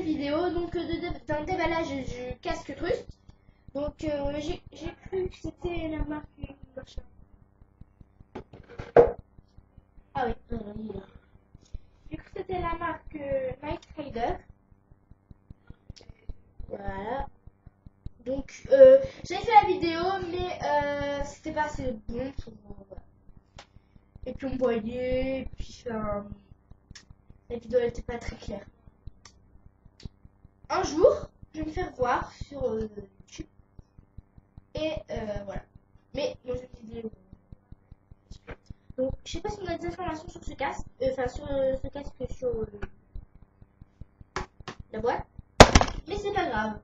vidéos, donc euh, d'un déballage du casque Trust. Donc euh, j'ai cru que c'était la marque. Ah oui. J'ai cru que c'était la marque euh, Night. Voilà. Donc euh, j'ai fait la vidéo, mais euh, c'était pas assez bon pour. Et puis on voyait, et puis la vidéo n'était pas très claire. Un jour, je vais me faire voir sur euh, YouTube. Et euh, voilà. Mais dans une vidéo. Donc, je sais pas si on a des informations sur ce casque, euh, enfin sur euh, ce casque sur la boîte, mais c'est pas grave.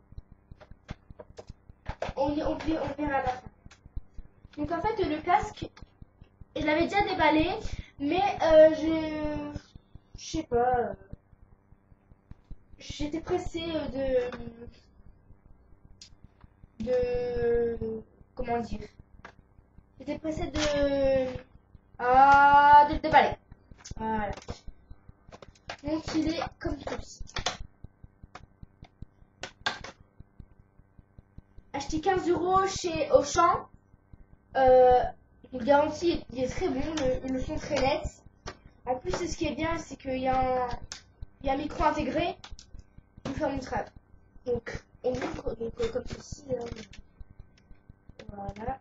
On, on, on verra la fin. Donc en fait, le casque, je l'avais déjà déballé, mais je, je sais pas, j'étais pressée euh, de, de, comment dire, j'étais pressée de, ah, de le déballer. Voilà. Donc il est comme ceci. Acheté 15 euros chez Auchan. Euh, une garantie, il est très bon, le, le son très net. En plus, ce qui est bien, c'est qu'il y, a un- il y a un micro intégré Donc, on ouvre donc, euh, comme ceci. hein. Voilà.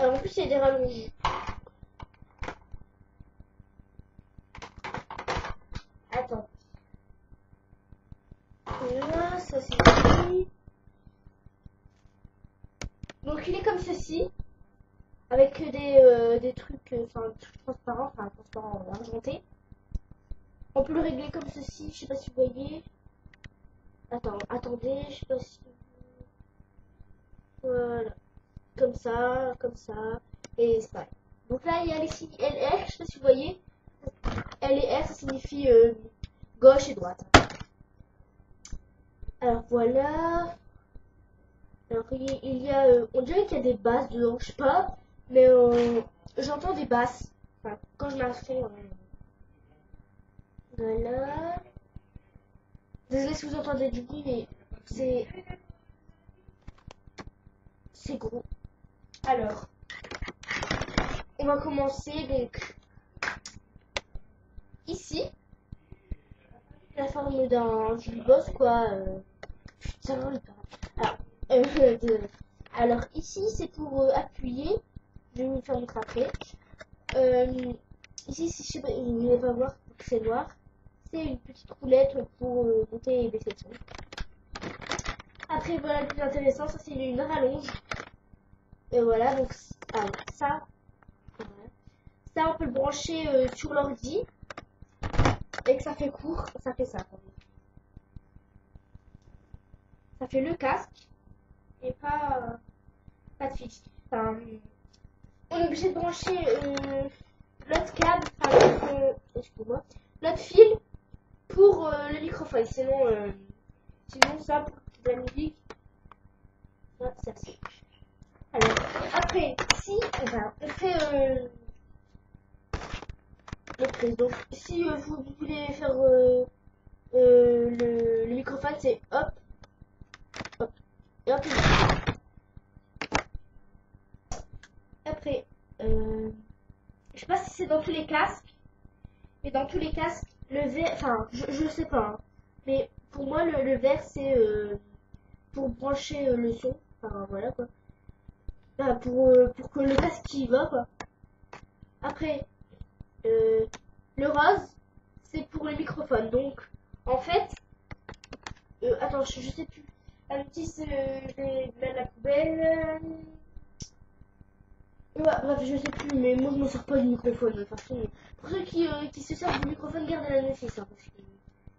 En plus, il a des rallonges. Attends. C'est comme ceci. Avec des, euh, des trucs, euh, enfin, transparents, enfin, transparents argentés. On peut le régler comme ceci, je sais pas si vous voyez. Attends, attendez, je sais pas si... Voilà. Comme ça, comme ça. Et c'est pareil. Donc là, il y a les signes LR, je sais pas si vous voyez. L et R, ça signifie euh, gauche et droite. Alors voilà. Alors il il y a, euh, on dirait qu'il y a des basses dedans, je sais pas, mais euh, j'entends des basses. Enfin, quand je m'inscris. euh, Voilà. Désolé si vous entendez du bruit, mais c'est c'est gros. Alors, on va commencer donc ici la forme d'un bosse quoi euh, putain le alors, euh, alors ici c'est pour euh, appuyer. Je vais vous faire montrer après Euh, ici si je ne pas voir c'est noir c'est une petite roulette pour monter et baisser le son. Après voilà le plus intéressant ça c'est une rallonge et voilà donc ah, ça ça on peut le brancher sur l'ordi. Et que ça fait court, ça fait ça. Ça fait le casque et pas, euh, pas de fixe. Enfin, on est obligé de brancher euh, l'autre câble, enfin l'autre, euh, fil pour le microphone. Sinon, sinon ça pour la musique, ça. Alors, après, si, on fait les prises. Donc, si vous voulez faire le, microphone, c'est hop, Après, euh, je sais pas si c'est dans tous les casques, mais dans tous les casques, le vert, enfin, je, sais pas, hein, mais pour moi, le, vert, c'est euh, pour brancher euh, le son. Enfin, voilà quoi. Pour, pour que le casque y va quoi. Après, le rose, c'est pour le microphone. Donc, en fait, attends, je, je sais plus. Un petit, c'est, euh, à la poubelle. Ouais, bref, je sais plus, mais moi je me sers pas du microphone. De façon, pour ceux qui, euh, qui se servent du microphone, gardez la hein, parce que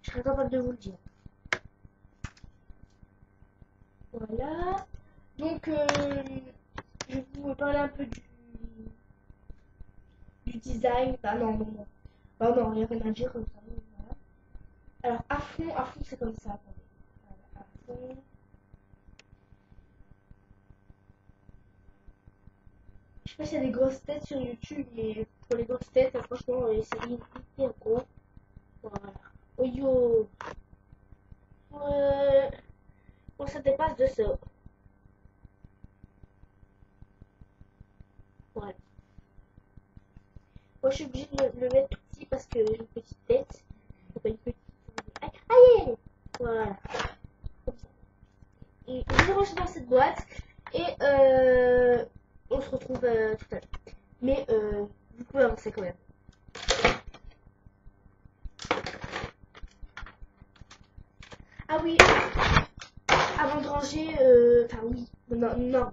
je serais capable de vous le dire. Voilà. Donc, euh, je vais vous parler un peu du, du design. Ah non, non, non. Ah non, il n'y a rien à dire. Alors, à fond, à fond, c'est comme ça. Voilà, à fond. Sais pas s'il y a des grosses têtes sur YouTube, mais pour les grosses têtes, franchement, euh, c'est hyper gros. Voilà. Oh yo. Ouais. Bon, ça dépasse de ça. Voilà. Moi, je suis obligée de le, mettre tout petit parce que j'ai une petite tête. Pas une petite. Aïe, Voilà. Et je vais ranger dans cette boîte. Et euh, on se retrouve euh, tout à l'heure. Mais euh, vous Ah oui, avant de ranger, euh, enfin oui, non, non,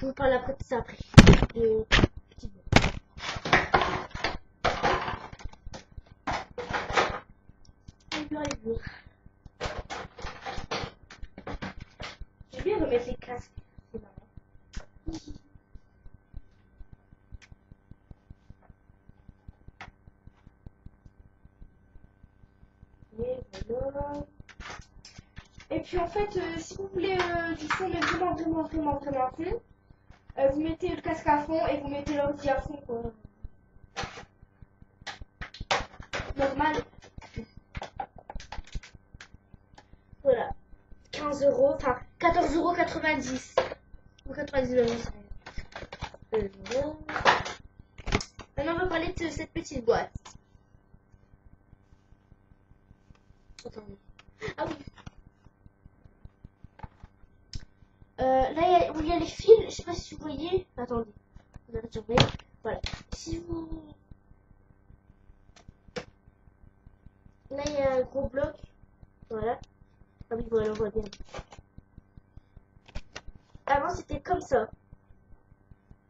je vous parle après de ça après. De Je vais remettre les casques. C'est marrant. Et puis en fait, euh, si vous voulez euh, du son, mais vraiment, vraiment, vraiment, vraiment à fond, vous mettez le casque à fond et vous mettez l'ordi à fond. Quoi. Normal. Voilà. 15 euros, enfin 14,90 euros. Ou 90 euros. Maintenant, on va parler de cette petite boîte. Ah oui. Euh, là, il y, a les fils. Je sais pas si vous voyez. Attendez. Voilà. Si vous. Là, il y a un gros bloc. Voilà. Ah oui, voilà, on voit bien. Avant, c'était comme ça.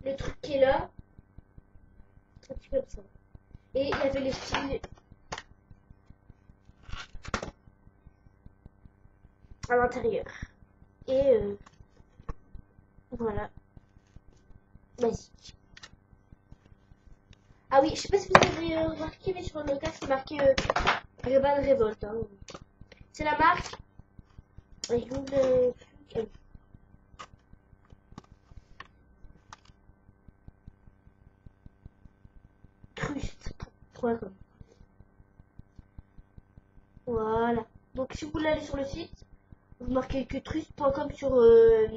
Le truc qui est là. Et il y avait les fils. À l'intérieur. Et euh, voilà. Basique. Ah oui, je sais pas si vous avez remarqué, mais sur le casque, c'est marqué euh, Revolt. Hein. C'est la marque. Euh, Trust. Voilà. Donc si vous voulez aller sur le site, vous marquez que trust.com sur euh,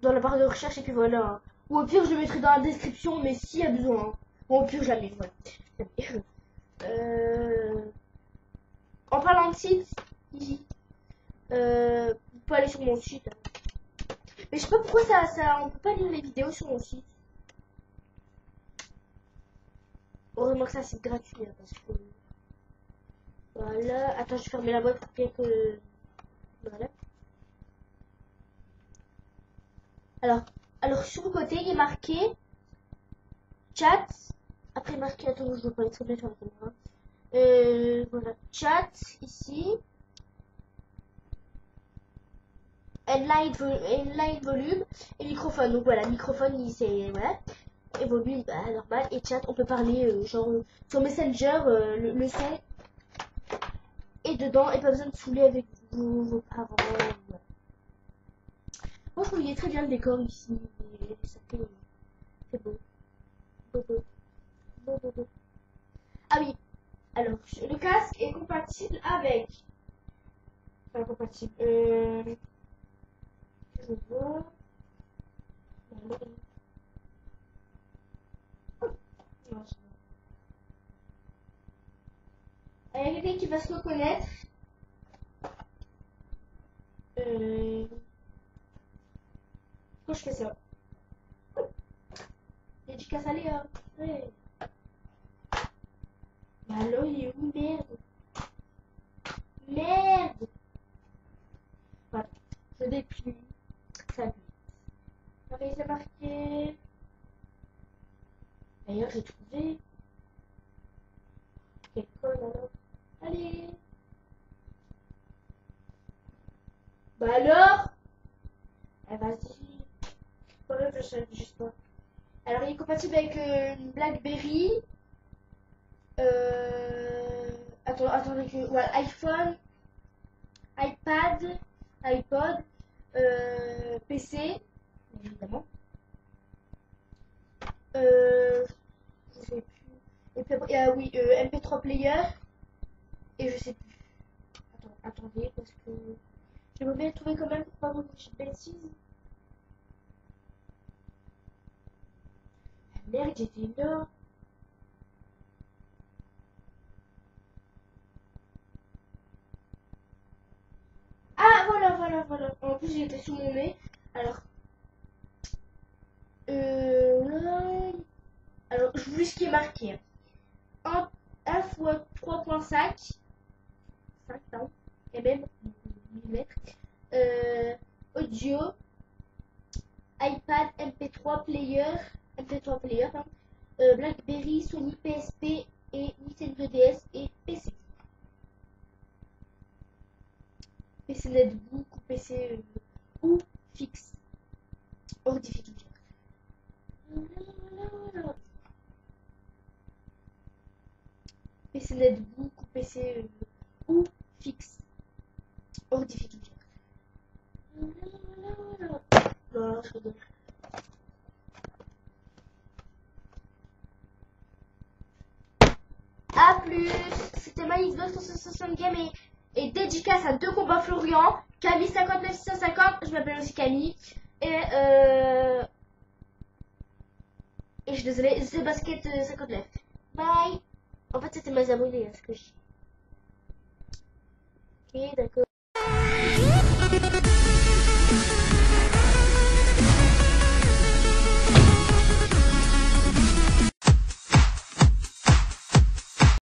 dans la barre de recherche et puis voilà. Ou au pire, je le mettrai dans la description, mais s'il y a besoin. Hein. Bon, au pire, jamais. Euh... En parlant de site, euh... vous pouvez aller sur mon site. Mais je sais pas pourquoi ça, ça, on peut pas lire les vidéos sur mon site. Heureusement que ça c'est gratuit hein, parce que voilà. Attends, je vais fermer la boîte pour bien que Alors, alors sur le côté, il est marqué chat. Après marqué, attends, je dois pas être bien la caméra. Euh, voilà, chat ici. Inline, volume et microphone. Donc voilà, microphone, c'est voilà. Et volume, bah, normal. Et chat, on peut parler euh, genre sur Messenger, euh, le, son et dedans. Et pas besoin de saouler avec vous, vos parents. Moi, je voyais très bien le décor ici. C'est beau. Beau, beau. Beau, beau, beau. Ah oui. Alors, le casque est compatible avec. Enfin, compatible. Euh... Je vois. Il y a quelqu'un qui va se reconnaître. Je fais ça Dédicace à Léa. Ouais. Bah alors, il est où? Merde. Merde. Voilà. Je déplie. Salut. Pareil, c'est marqué. D'ailleurs, j'ai trouvé. Quelle conne alors. Allez. Bah alors? Eh vas-y. Alors il est compatible avec euh, BlackBerry. Euh... Attends, attendez que. Voilà, iPhone, iPad, iPod, euh... PC, évidemment. Je sais plus. Et puis oui, euh, MP3 player. Et je sais plus. Attendez, parce que j'aimerais bien trouver quand même pour pas vous dire bêtises. Là. Ah, voilà, voilà, voilà. En plus, j'étais sous mon nez. Alors. Euh. Alors, je vous ce qui est marqué. 1, 1 fois 3.5. 5, pardon. Et même millimètres. Euh, audio. iPad, MP3 player. MP3 player, pardon. Euh, Blackberry, Sony PSP et Nintendo DS et PC. PC netbook ou PC euh, ou fixe. Hors difficulté. PC netbook ou PC euh, ou fixe. Hors difficulté. Je. A c'était ma Xbox 360 Game et, et dédicace à deux combats Florian, Camille 59 650, je m'appelle aussi Camille, et euh, et je suis désolée, c'est basket euh, 59. Bye. En fait, c'était mes abonnés, hein, ce que je. Ok, d'accord.